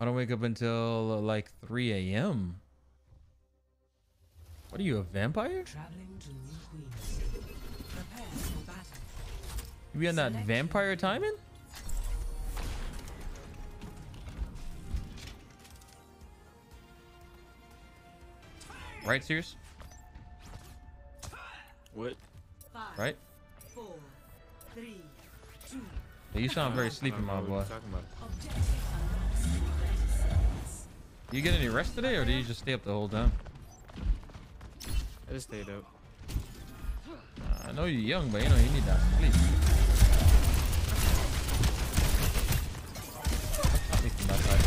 I don't wake up until like 3 a.m. What are you, a vampire? Traveling to New Queens. Prepare for battle. You be on that Select vampire timing? Right, Sears? What? Five, Right? four, three, two. Yeah, you sound very sleepy, don't know my boy. You get any rest today, or do you just stay up the whole time? I just stayed up. Uh, I know you're young, but you know you need that sleep. Not making that high.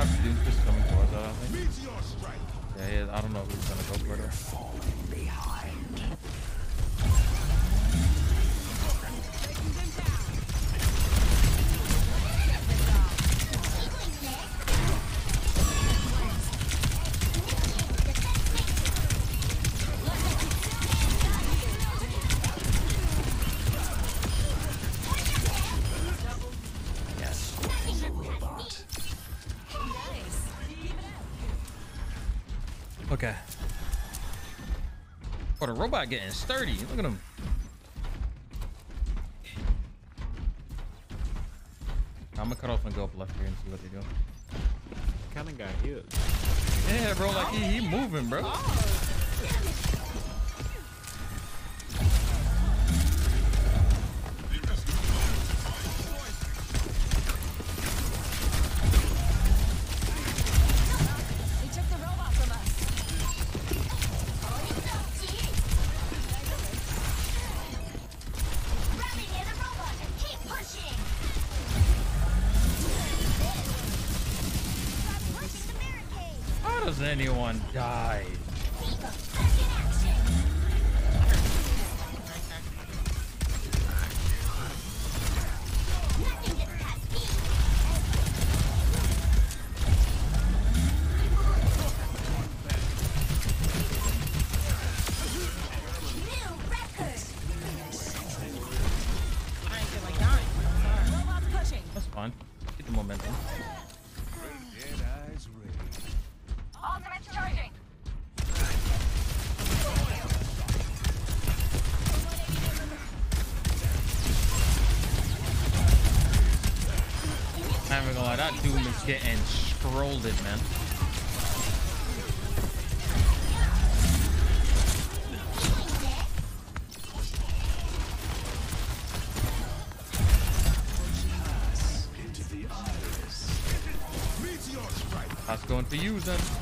Have Doomfist coming towards us, I think. Yeah, yeah, I don't know who's gonna go for it. Yes. Okay. Oh, the robot getting sturdy. Look at him. I'm gonna cut off and go up left here and see what they do. Kind of got hit. Yeah, bro, like he, he moving, bro. Oh, they Has anyone died? I'm gonna lie, that Doom is getting strolled, man. That's going for you then.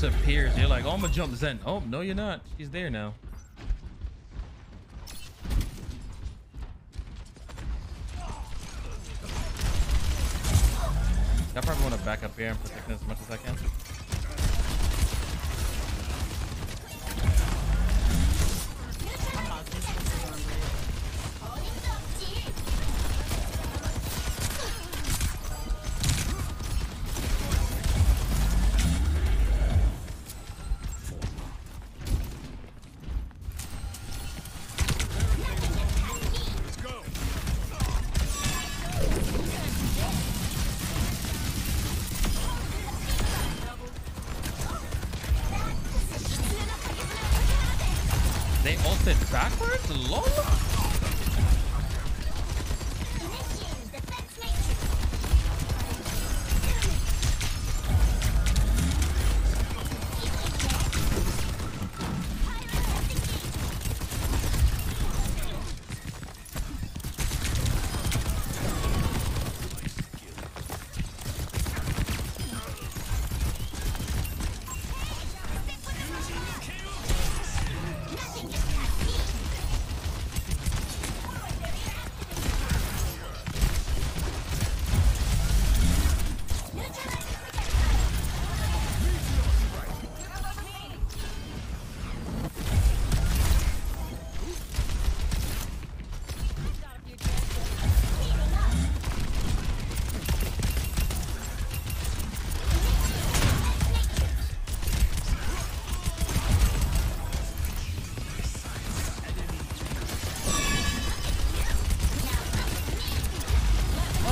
Teleport, she just appears. You're like, oh, I'm gonna jump Zen. Oh, no, you're not. She's there now. I probably want to back up here and protect as much as I can. They all ulted backwards? LOL?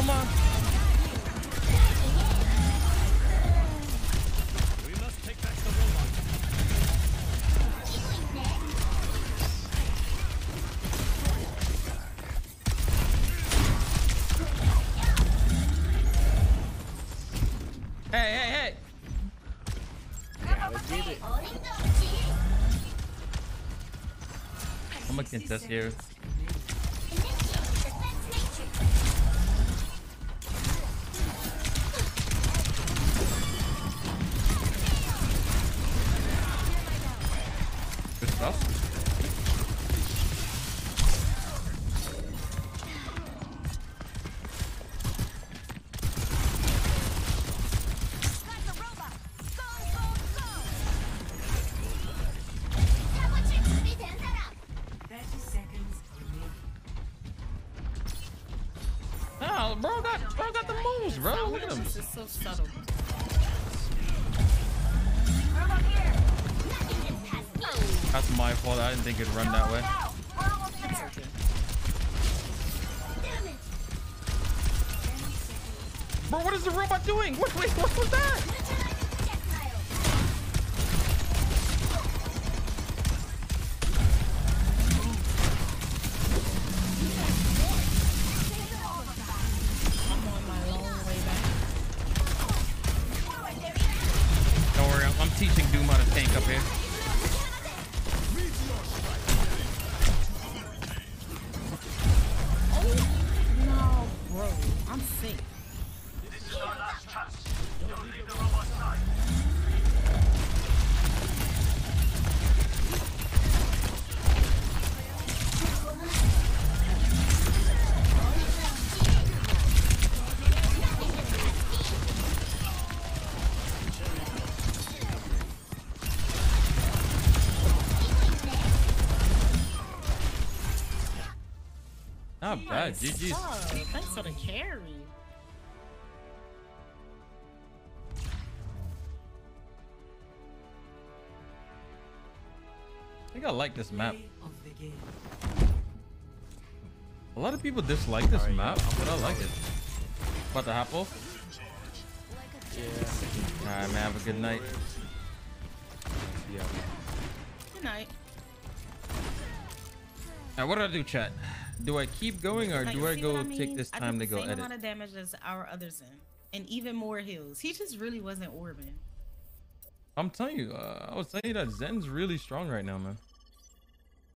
Oh my. Hey, hey, hey! Yeah, let's get it. I'm gonna contest here. Got the moves, bro. Look at him. This is so subtle. That's my fault. I didn't think it'd run that way. Bro, what is the robot doing? What, wait, what was that? Not bad. GG's. Oh, thanks for the carry. I think I like this map. Of the game. A lot of people dislike this Alright, map, yeah, I'm but I gonna like it. About to hop off? Yeah. Alright, man. Have a good night. Yeah. Good night. Now, what do I do, chat? Do I keep going or Like, do I go I take mean? this I time to did the go same edit? amount of damage as our other Zen, and even more heals. He just really wasn't orbing. I'm telling you, uh, I was telling you that Zen's really strong right now, man.